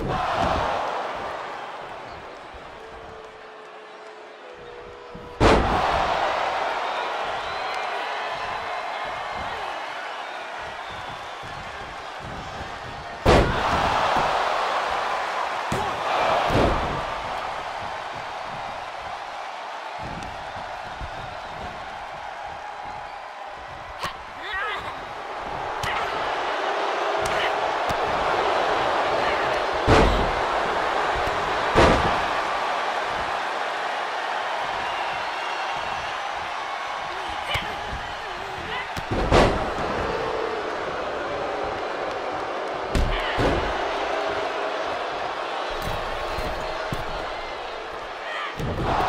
Whoa! Thank